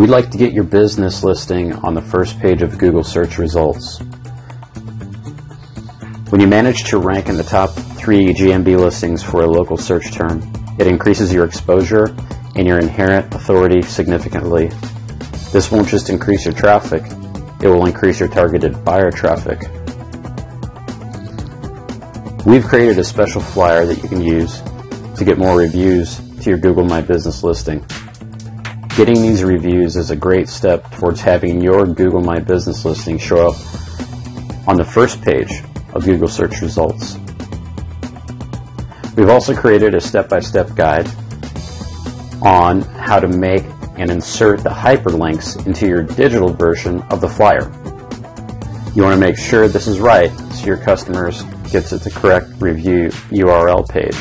We'd like to get your business listing on the first page of Google search results. When you manage to rank in the top three GMB listings for a local search term, it increases your exposure and your inherent authority significantly. This won't just increase your traffic, it will increase your targeted buyer traffic. We've created a special flyer that you can use to get more reviews to your Google My Business listing. Getting these reviews is a great step towards having your Google My Business listing show up on the first page of Google search results. We've also created a step-by-step -step guide on how to make and insert the hyperlinks into your digital version of the flyer. You want to make sure this is right so your customers gets it the correct review URL page.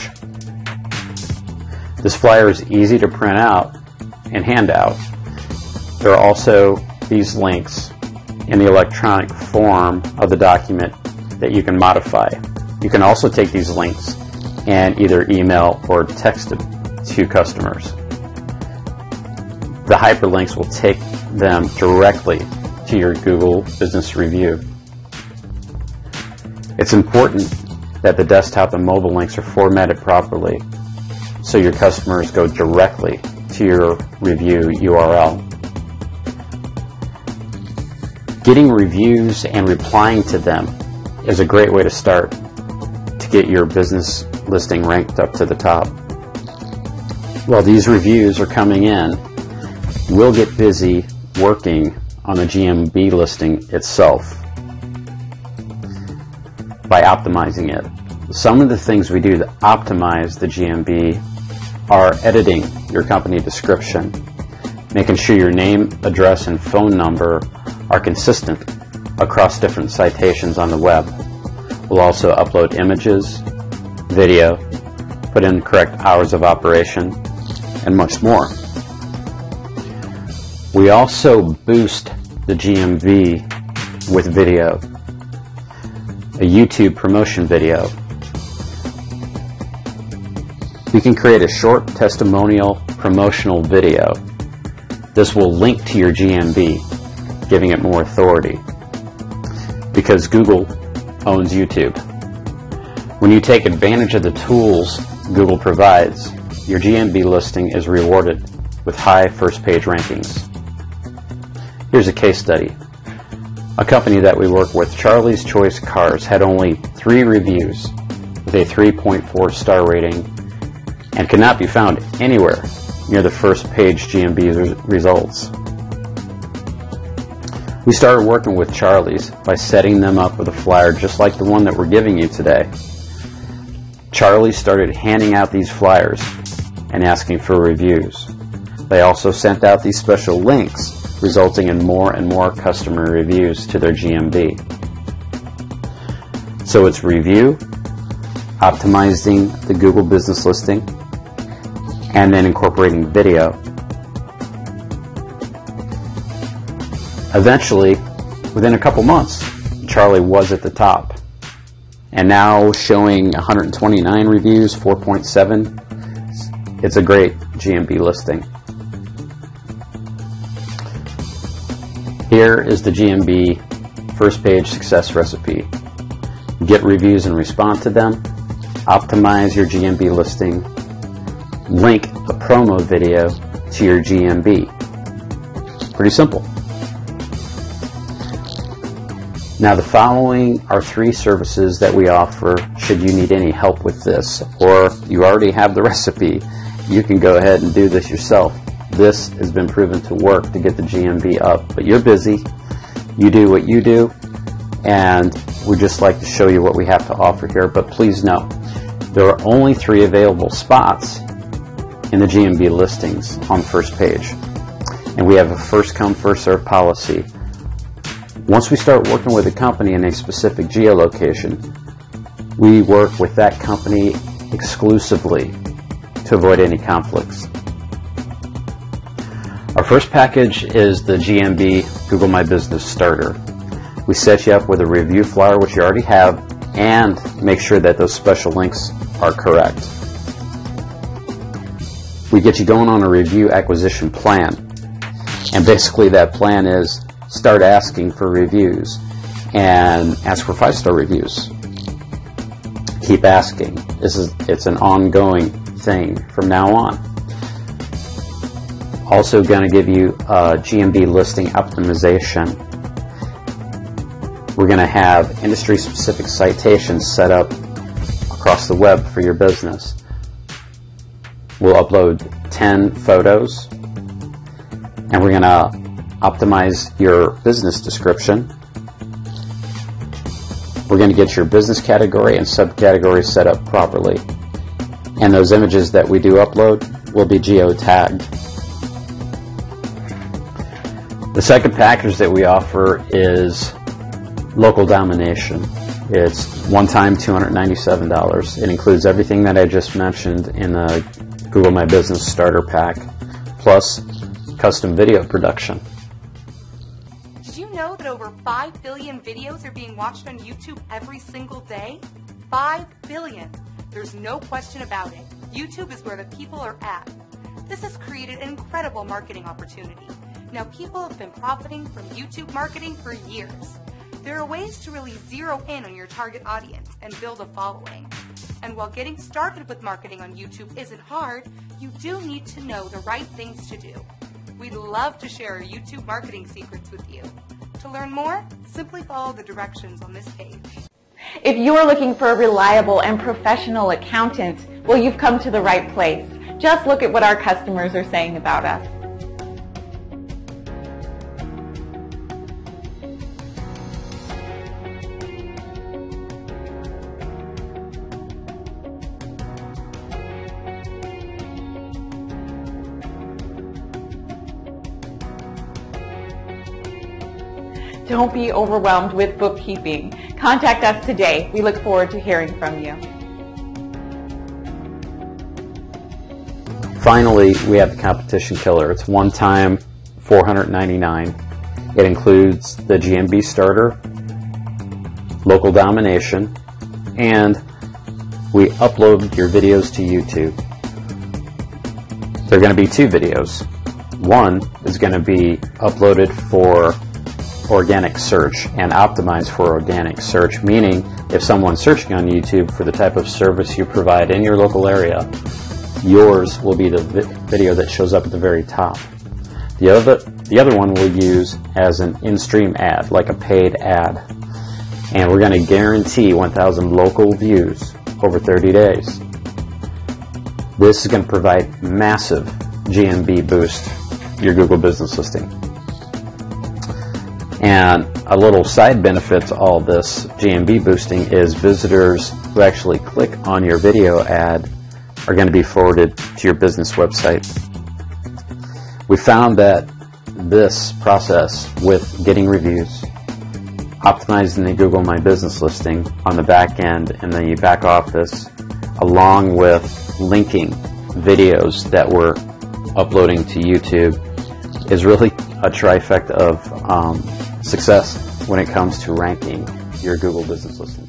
This flyer is easy to print out and hand out. There are also these links in the electronic form of the document that you can modify. You can also take these links and either email or text them to customers. The hyperlinks will take them directly to your Google Business Review. It's important that the desktop and mobile links are formatted properly so your customers go directly to your review URL. Getting reviews and replying to them is a great way to start to get your business listing ranked up to the top. While these reviews are coming in, we'll get busy working on the GMB listing itself by optimizing it. Some of the things we do to optimize the GMB are editing your company description, making sure your name, address, and phone number are consistent across different citations on the web. We'll also upload images, video, put in correct hours of operation, and much more. We also boost the GMB with video, a YouTube promotion video. You can create a short testimonial promotional video. This will link to your GMB, giving it more authority because Google owns YouTube. When you take advantage of the tools Google provides, your GMB listing is rewarded with high first page rankings. Here's a case study. A company that we work with, Charlie's Choice Cars, had only three reviews with a 3.4 star rating and could not be found anywhere near the first page GMB results. We started working with Charlie's by setting them up with a flyer just like the one that we're giving you today. Charlie started handing out these flyers and asking for reviews. They also sent out these special links, resulting in more and more customer reviews to their GMB. So it's review, optimizing the Google business listing, and then incorporating video Eventually, within a couple months, Charlie was at the top. And now showing 129 reviews, 4.7. It's a great GMB listing. Here is the GMB first page success recipe. Get reviews and respond to them. Optimize your GMB listing. Link a promo video to your GMB. Pretty simple. Now the following are three services that we offer should you need any help with this or you already have the recipe. You can go ahead and do this yourself. This has been proven to work to get the GMB up, but you're busy. You do what you do and we'd just like to show you what we have to offer here, but please know there are only three available spots in the GMB listings on the first page. And we have a first come, first serve policy once we start working with a company in a specific geolocation, we work with that company exclusively to avoid any conflicts. Our first package is the GMB Google My Business Starter. We set you up with a review flyer, which you already have, and make sure that those special links are correct. We get you going on a review acquisition plan. And basically that plan is start asking for reviews and ask for five-star reviews. Keep asking. This is it's an ongoing thing from now on. Also going to give you GMB listing optimization. We're going to have industry-specific citations set up across the web for your business. We'll upload 10 photos and we're going to optimize your business description. We're going to get your business category and subcategory set up properly. And those images that we do upload will be geo-tagged. The second package that we offer is local domination. It's one time $297. It includes everything that I just mentioned in the Google My Business Starter Pack, plus custom video production. Did you know that over 5 billion videos are being watched on YouTube every single day? 5 billion. There's no question about it. YouTube is where the people are at. This has created an incredible marketing opportunity. Now, people have been profiting from YouTube marketing for years. There are ways to really zero in on your target audience and build a following. And while getting started with marketing on YouTube isn't hard, you do need to know the right things to do. We'd love to share our YouTube marketing secrets with you. To learn more, simply follow the directions on this page. If you're looking for a reliable and professional accountant, well, you've come to the right place. Just look at what our customers are saying about us. Don't be overwhelmed with bookkeeping. Contact us today. We look forward to hearing from you. Finally, we have the competition killer. It's one time 499. It includes the GMB starter, local domination, and we upload your videos to YouTube. There are going to be two videos. One is going to be uploaded for organic search and optimized for organic search, meaning if someone's searching on YouTube for the type of service you provide in your local area, yours will be the vi video that shows up at the very top. The other, the other one we'll use as an in-stream ad, like a paid ad. And we're going to guarantee 1,000 local views over 30 days. This is going to provide massive GMB boost your Google business listing. And a little side benefit to all this GMB boosting is visitors who actually click on your video ad are going to be forwarded to your business website. We found that this process with getting reviews, optimizing the Google My Business listing on the back end and the back office, along with linking videos that we're uploading to YouTube, is really a trifecta of um, success when it comes to ranking your Google business listing.